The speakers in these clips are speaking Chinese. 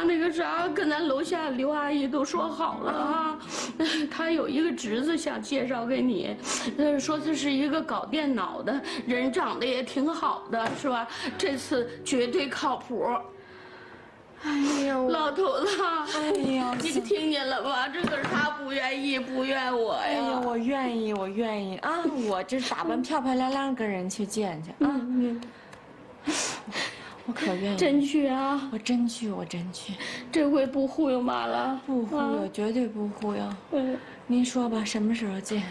啊，那个啥，跟咱楼下刘阿姨都说好了啊，她有一个侄子想介绍给你，呃，说这是一个搞电脑的人，长得也挺好的，是吧？这次绝对靠谱。哎呦，老头子，哎呀，你听见了吧？这可是他不愿意，不怨我呀。哎呀，我愿意，我愿意啊！我这打扮漂漂亮亮，跟人去见去啊。嗯。我可愿意。真去啊！我真去，我真去。这回不忽悠妈了？不忽悠，绝对不忽悠。嗯。您说吧，什么时候见？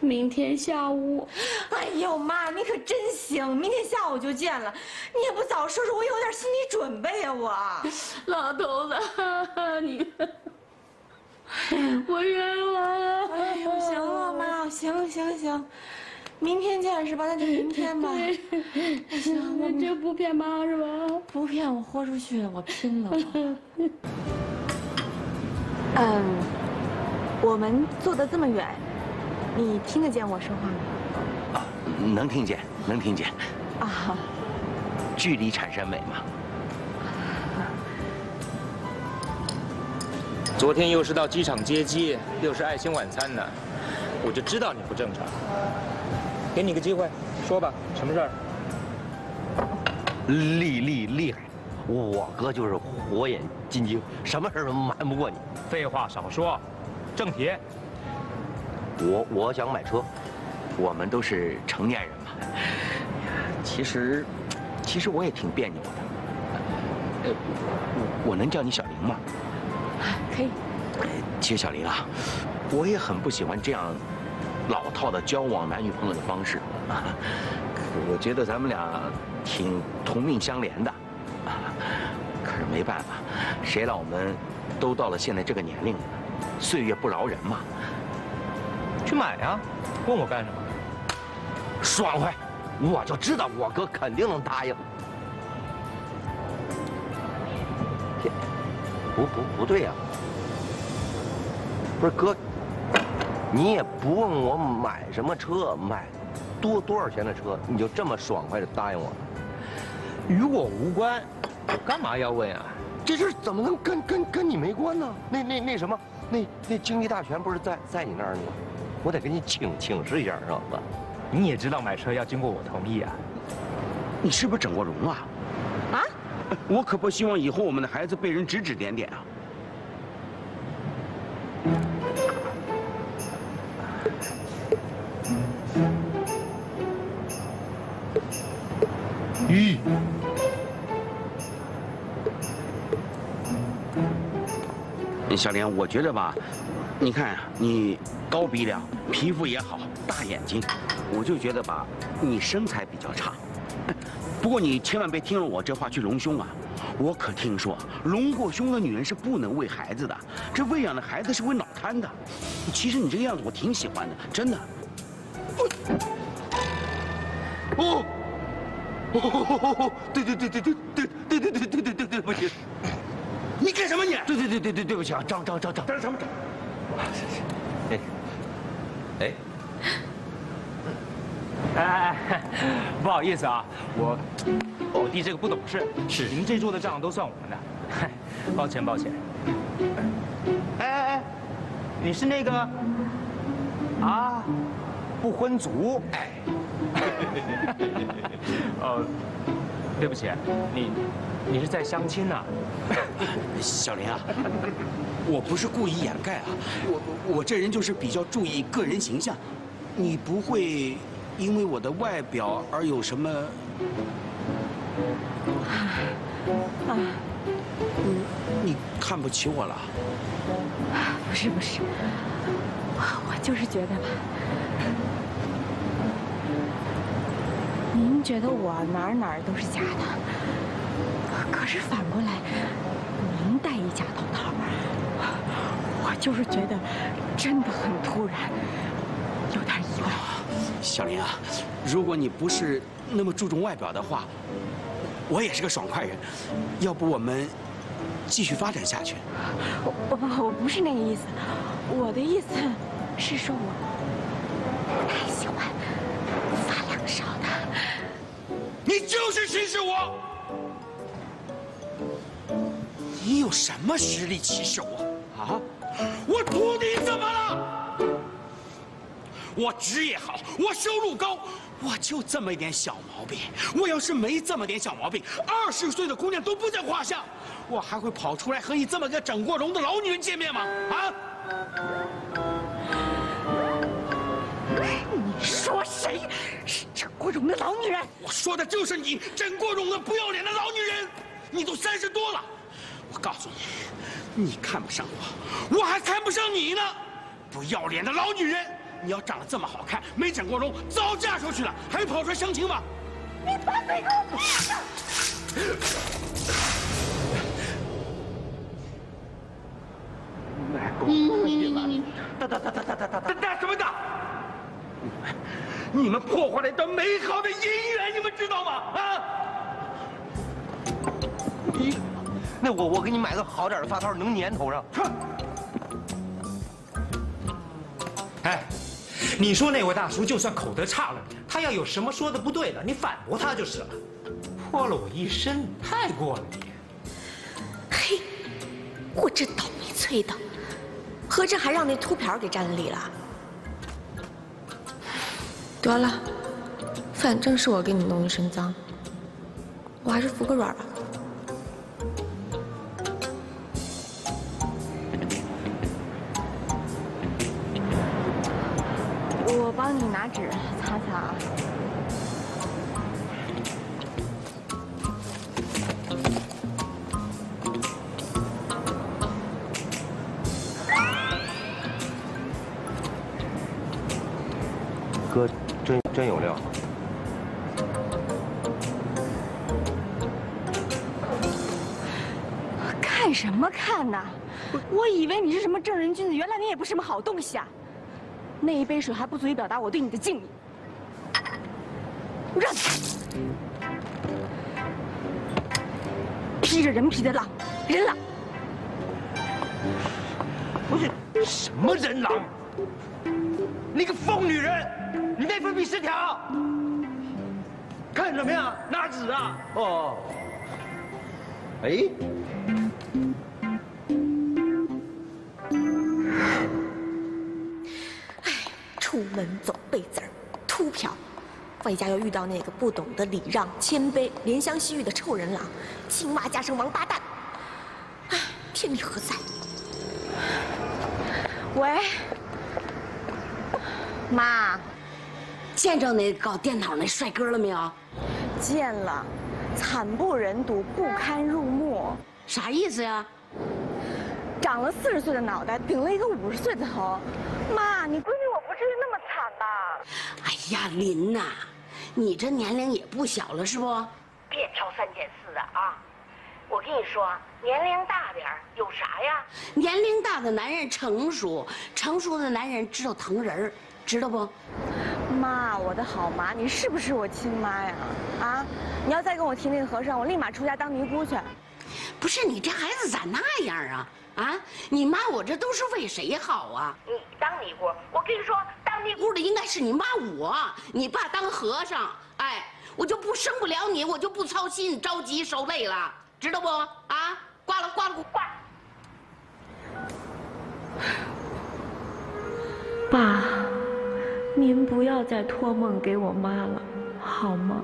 明天下午。哎呦妈，你可真行！明天下午就见了，你也不早说说，我有点心理准备呀！我，老头子，你，我冤枉啊！哎呦，行了妈，行行行，明天见是吧？那就明天吧。行，我就不骗妈是吧？不骗，我豁出去了，我拼了！嗯，我们坐得这么远。你听得见我说话吗？啊，能听见，能听见。啊，距离产生美嘛。昨天又是到机场接机，又是爱心晚餐呢，我就知道你不正常。给你个机会，说吧，什么事儿？厉厉厉害，我哥就是火眼金睛，什么事儿都瞒不过你。废话少说，正题。我我想买车，我们都是成年人嘛。其实，其实我也挺别扭的。呃，我能叫你小玲吗？可以。其实小玲啊，我也很不喜欢这样老套的交往男女朋友的方式。我觉得咱们俩挺同命相连的。可是没办法，谁让我们都到了现在这个年龄了，岁月不饶人嘛。去买呀，问我干什么？爽快，我就知道我哥肯定能答应。不不不对呀，不是哥，你也不问我买什么车，买多多少钱的车，你就这么爽快的答应我了？与我无关，我干嘛要问啊？这事怎么能跟跟跟你没关呢？那那那什么，那那经济大权不是在在你那儿呢吗？我得给你请请示一下，是吧？你也知道买车要经过我同意啊。你是不是整过容啊？啊？我可不希望以后我们的孩子被人指指点点啊。咦？小莲，我觉得吧。你看你高鼻梁，皮肤也好，大眼睛，我就觉得吧，你身材比较差。不过你千万别听了我这话去隆胸啊！我可听说隆过胸的女人是不能喂孩子的，这喂养的孩子是会脑瘫的。其实你这个样子我挺喜欢的，真的。哦，哦，对对对对对对对对对对对对对不起，你干什么你？对对对对对对不起啊，张张张张张什么张？哎，哎，哎哎，不好意思啊，我我弟这个不懂事，是您这桌的账都算我们的，抱歉抱歉。哎哎哎，你是那个啊，不婚族？哎，哦，对不起，你你是在相亲呢？小林啊。我不是故意掩盖啊，我我这人就是比较注意个人形象，你不会因为我的外表而有什么？啊，你你看不起我了？不是不是，我就是觉得吧，您觉得我哪哪都是假的，可是反过来，您戴一假头套。我就是觉得真的很突然。小林啊，如果你不是那么注重外表的话，我也是个爽快人。要不我们继续发展下去？我我我不是那个意思，我的意思是说我太喜欢发两勺的。你就是歧视我！你有什么实力歧视我？啊，我徒弟怎么了？我职业好，我收入高，我就这么一点小毛病。我要是没这么点小毛病，二十岁的姑娘都不在话下。我还会跑出来和你这么个整过容的老女人见面吗？啊？你说谁是整过容的老女人？我说的就是你，整过容的不要脸的老女人。你都三十多了，我告诉你，你看不上我，我还看不上你呢。不要脸的老女人，你要长得这么好看，没整过容，早嫁出去了，还跑出来相亲吗？你把嘴给我闭上！打打打打打打打打打什么打？你们破坏了一段美好的姻缘，你们知道吗？啊！你，那我我给你买个好点的发套，能粘头上。哎，你说那位大叔就算口德差了点，他要有什么说的不对的，你反驳他就是了。泼了我一身，太过了你。嘿，我这倒霉催的，合着还让那秃瓢给占了理了。得了，反正是我给你弄一身脏，我还是服个软吧。你拿纸擦擦啊。哥，真真有料。看什么看呐？我以为你是什么正人君子，原来你也不是什么好东西啊！那一杯水还不足以表达我对你的敬意。让开！披着人皮的狼，人狼！不是什么人狼？你个疯女人，你内分泌失调。看什么呀？拿纸啊？哦。哎。出门走背字儿，秃瓢，外加又遇到那个不懂得礼让、谦卑、怜香惜玉的臭人郎，青蛙加上王八蛋，唉，天理何在？喂，妈，见着那搞电脑那帅哥了没有？见了，惨不忍睹，不堪入目。啥意思呀？长了四十岁的脑袋，顶了一个五十岁的头。妈，你闺至于那么惨吧？哎呀，林呐，你这年龄也不小了，是不？别挑三拣四的啊！我跟你说，年龄大点儿有啥呀？年龄大的男人成熟，成熟的男人知道疼人儿，知道不？妈，我的好妈，你是不是我亲妈呀？啊，你要再跟我提那个和尚，我立马出家当尼姑去。不是你这孩子咋那样啊？啊，你妈我这都是为谁好啊？你当尼姑，我跟你说，当尼姑姑的应该是你妈我，你爸当和尚，哎，我就不生不了你，我就不操心着急受累了，知道不？啊，挂了挂了挂。爸，您不要再托梦给我妈了，好吗？